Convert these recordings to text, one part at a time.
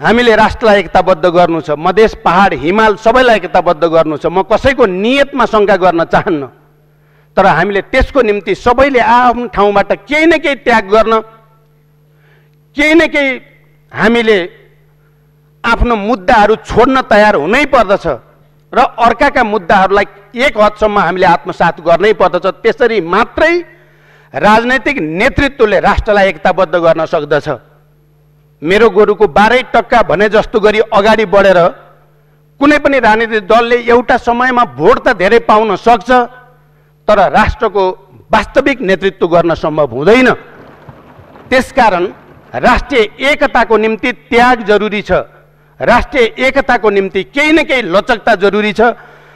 हामीले राष्ट्रलाई एकताबद्ध गर्नु छ मधेस पहाड हिमाल सबैलाई एकताबद्ध गर्नु छ म कसैको नियतमा शङ्का गर्न चाहन्न तर हामीले त्यसको निम्ति सबैले आफ्नो ठाउँबाट केही न केही त्याग गर्न केही न केही हामीले आफ्नो मुद्दाहरू छोड्न तयार हुनै पर्दछ र अर्काका मुद्दाहरूलाई एक हदसम्म हामीले आत्मसात गर्नै पर्दछ त्यसरी मात्रै राजनैतिक नेतृत्वले राष्ट्रलाई एकताबद्ध गर्न सक्दछ। मेरो गोरुको बाह्रै टक्का भने जस्तो गरी अगाडि बढेर कुनै पनि राजनीतिक दलले एउटा समयमा भोट त धेरै पाउन सक्छ तर राष्ट्रको वास्तविक नेतृत्व गर्न सम्भव हुँदैन। त्यसकारण राष्ट्रिय एकताको निम्ति त्याग जरुरी छ। राष्ट्रिय एकताको निम्ति केही न केही लचकता जरुरी छ।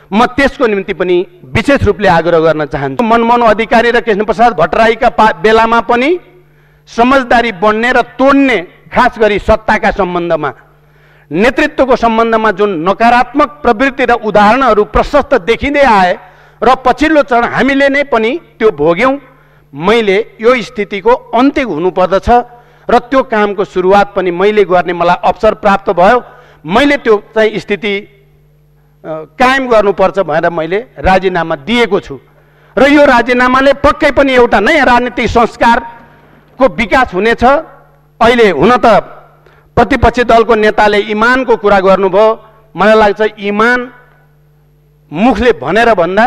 म त्यसको निम्ति पनि विशेष रूपले आग्रह गर्न चाहन्छु। मनमोहन अधिकारी र कृष्णप्रसाद भट्टराईका बेलामा पनि समझदारी बढ्ने र तोड्ने खास गरी सत्ताका सम्बन्धमा। नेतृत्वको सम्बन्धमा जुन नकारात्मक प्रवृत्ति र उदाहरणहरू प्रशस्त देखिँदै आए र पछिल्लो चरण हामीले नै पनि त्यो भोग्यौँ मैले यो स्थितिको अन्त्य हुनुपर्दछ र त्यो कामको सुरुवात पनि मैले गर्ने मलाई अवसर प्राप्त भयो। मैले त्यो चाहिँ स्थिति कायम गर्नुपर्छ भनेर मैले राजीनामा दिएको छु। र यो राजीनामाले पक्कै पनि एउटा नयाँ राजनीतिक संस्कारको विकास हुनेछ। अहिले हुन त प्रतिपक्षी दलको नेताले इमानको कुरा गर्नुभयो। मलाई लाग्छ इमान मुखले भनेर भन्दा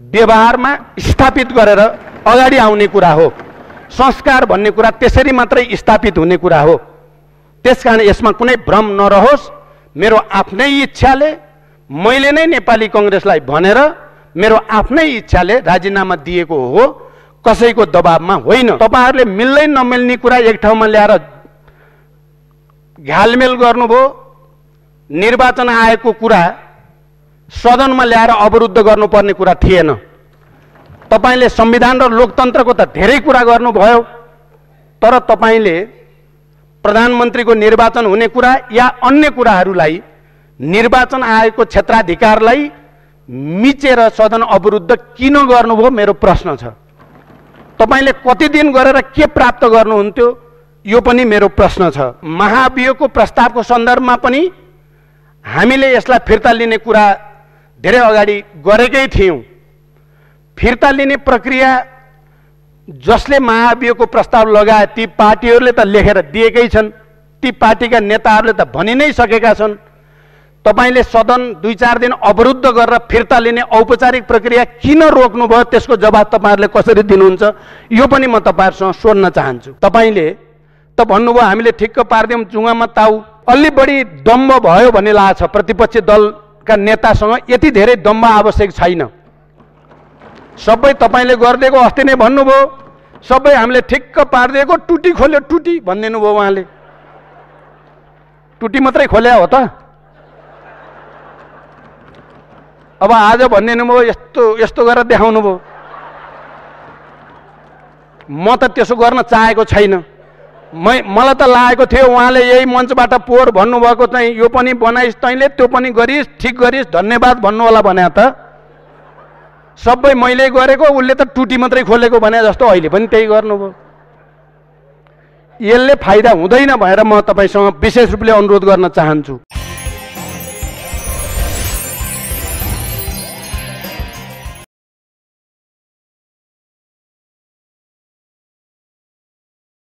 व्यवहारमा स्थापित गरेर अगाडि आउने कुरा हो। संस्कार भन्ने कुरा त्यसरी मात्रै स्थापित हुने कुरा हो। त्यसकारण यसमा कुनै भ्रम नरहोस्। मेरो आफ्नै इच्छाले मैले नै नेपाली कङ्ग्रेसलाई भनेर मेरो आफ्नै इच्छाले राजीनामा दिएको हो। कसैको दबाबमा होइन। तपाईँहरूले मिल्दै नमिल्ने कुरा एक ठाउँमा ल्याएर घ्यालमेल गर्नुभयो निर्वाचन आएको कुरा सदनमा ल्याएर अवरुद्ध गर्नुपर्ने कुरा थिएन। तपाईँले संविधान र लोकतन्त्रको त धेरै कुरा गर्नुभयो तर तपाईँले प्रधानमन्त्रीको निर्वाचन हुने कुरा या अन्य कुराहरूलाई निर्वाचन आयोगको क्षेत्राधिकारलाई मिचेर सदन अवरुद्ध किन गर्नुभयो मेरो प्रश्न छ। तपाईँले कति दिन गरेर के प्राप्त गर्नुहुन्थ्यो यो पनि मेरो प्रश्न छ। महाभियोगको प्रस्तावको सन्दर्भमा पनि हामीले यसलाई फिर्ता लिने कुरा धेरै अगाडि गरेकै थियौँ। फिर्ता लिने प्रक्रिया जसले महाभियोगको प्रस्ताव लगाए ती पार्टीहरूले त लेखेर दिएकै छन् ती पार्टीका नेताहरूले त भनि नै सकेका छन्। तपाईँले सदन दुई चार दिन अवरुद्ध गरेर फिर्ता लिने औपचारिक प्रक्रिया किन रोक्नुभयो त्यसको जवाब तपाईँहरूले कसरी दिनुहुन्छ यो पनि म तपाईँहरूसँग सोध्न चाहन्छु। तपाईँले त भन्नुभयो हामीले ठिक्क पारिदिउँ चुङ्गामा ताउ। अलि बढी दम्ब भयो भन्ने लागेको छ प्रतिपक्षी दलका नेतासँग यति धेरै दम्ब आवश्यक छैन। सबै तपाईँले गरिदिएको अस्ति नै भन्नुभयो सबै हामीले ठिक्क पारिदिएको टुटी खोल्यो टुटी भनिदिनु भयो उहाँले। टुटी मात्रै खोल्या हो त। अब आज भनिदिनु भयो यस्तो यस्तो गरेर देखाउनु भयो म त त्यसो गर्न चाहेको छैन मै मलाई त लागेको थियो उहाँले यही मञ्चबाट पोहोर भन्नुभएको चाहिँ यो पनि बनाइस् तैँले त्यो पनि गरिस् ठिक गरिस् धन्यवाद भन्नु होला भने त सबै मैले गरेको उसले त टुटी मात्रै खोलेको भने जस्तो अहिले पनि त्यही गर्नुभयो यसले फाइदा हुँदैन भनेर म तपाईँसँग विशेष रूपले अनुरोध गर्न चाहन्छु